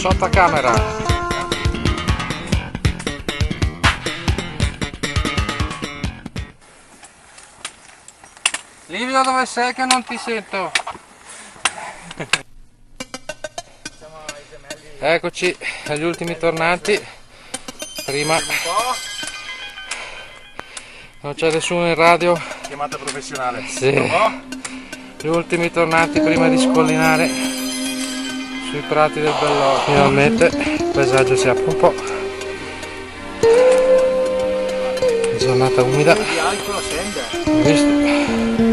sottacamera. Livio dove sei che non ti sento? Eccoci agli ultimi tornanti. Prima non c'è nessuno in radio. Chiamata professionale. Sì. Gli ultimi tornanti prima di scollinare sui prati del Belloro. Finalmente il paesaggio si apre un po'. Giornata umida. Visto?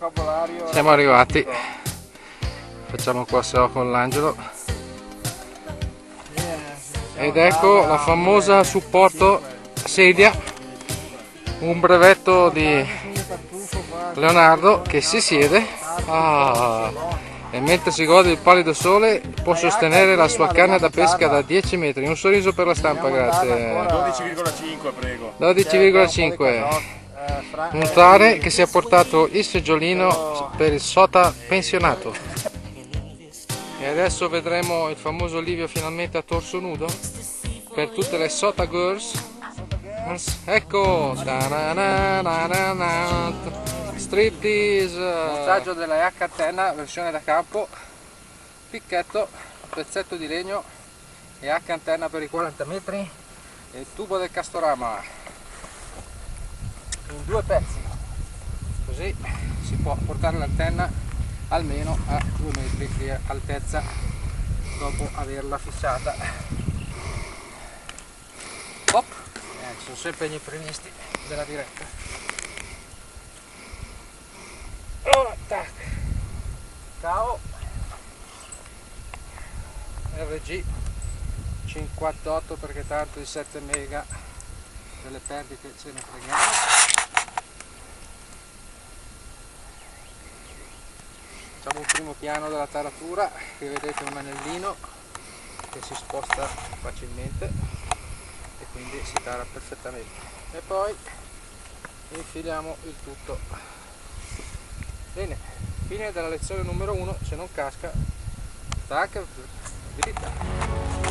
Vocabolario. Siamo arrivati. Facciamo qua se con l'angelo. Ed ecco la famosa supporto sedia. Un brevetto di Leonardo che si siede ah, e mentre si gode il pallido sole può sostenere la sua canna da pesca da 10 metri. Un sorriso per la stampa, grazie. 12,5 prego. 12,5. Un tare che si è portato il seggiolino per il sota pensionato. E adesso vedremo il famoso Livio finalmente a torso nudo per tutte le sota girls. Ecco! Striptease! Montaggio della H antenna, versione da campo, picchetto, pezzetto di legno e H antenna per i 40 metri e tubo del castorama in due pezzi così si può portare l'antenna almeno a 2 metri di altezza dopo averla fissata Hop. Eh, ci sono sempre gli imprevisti della diretta oh, tac. ciao RG 58 perché tanto il 7 mega delle perdite ce ne freghiamo facciamo un primo piano della taratura qui vedete un anellino che si sposta facilmente e quindi si tara perfettamente. E poi infiliamo il tutto. Bene fine della lezione numero 1 se non casca tac dritta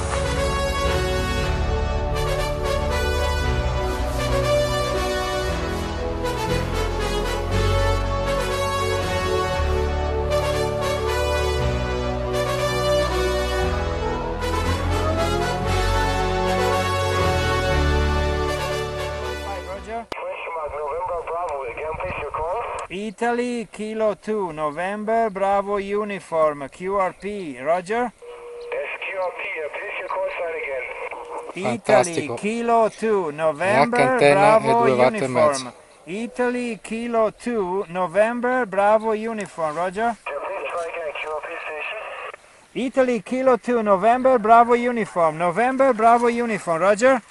November Bravo. Again, please your call. Italy Kilo 2 November Bravo Uniform QRP Roger. SQRP. Uh, please your call sign again. Italy. Kilo 2 November e Bravo due watt e Uniform. mezzo. Italy Kilo 2 November Bravo Uniform Roger. Yeah, please try again. QRP station. Italy Kilo 2 November Bravo Uniform November Bravo Uniform Roger.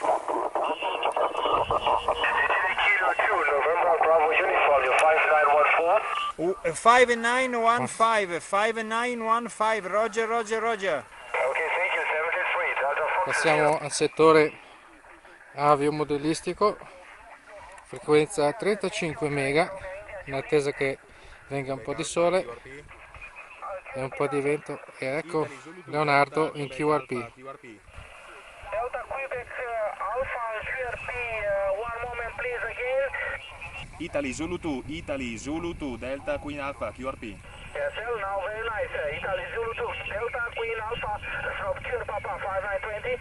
Kilo 2, November Bravo Uniform. You're 5914. Uh, 5915 5915 Roger Roger Roger. Okay, thank you. 73. Delta Fox. Passiamo al settore aviomodellistico, frequenza 35 mega, in attesa che venga un po' di sole e un po' di vento. E ecco Leonardo in QRP. Delta Quebec uh, Alpha QRP. One moment, please, again. Italy Zulu 2, Italy Zulu 2, Delta Queen Alpha, QRP. Yes, well, now very nice. Uh, Italy Zulu 2, Delta Queen Alpha from Cure Papa 5920.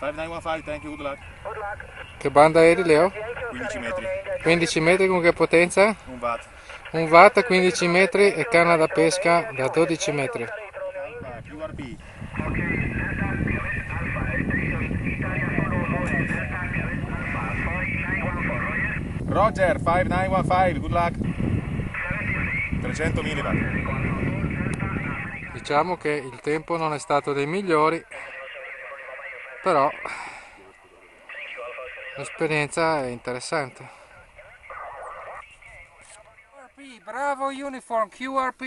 5915, thank you, good luck. Good luck. Che banda eri Leo? Thank you. 15 metri, 15 metri con che potenza? un watt. Un watt a 15 metri e canna da pesca da 12 metri. Alpha, QRP. Roger, 5915, good luck. 300 milliwatt. Diciamo che il tempo non è stato dei migliori, però l'esperienza è interessante. Bravo Uniform QRP.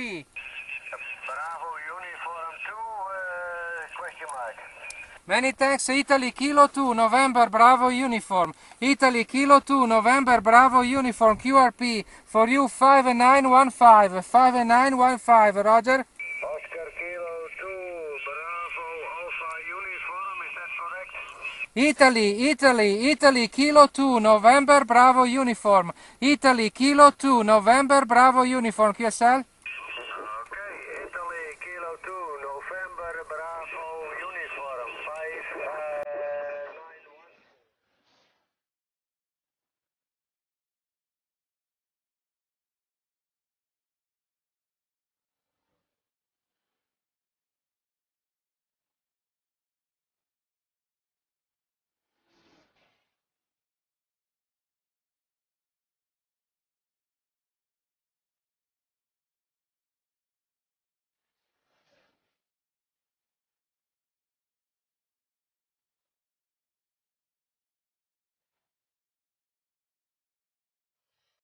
Bravo Uniform 2, uh, question mark. Many thanks, Italy Kilo 2, November Bravo Uniform. Italy Kilo 2, November Bravo Uniform QRP. For you 5915, 5915, Roger. Oscar Kilo 2, Bravo Alpha Uniform, is that correct? Italy, Italy, Italy Kilo 2, November Bravo Uniform. Italy Kilo 2, November Bravo Uniform, QSL. Uh,